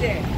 Yeah.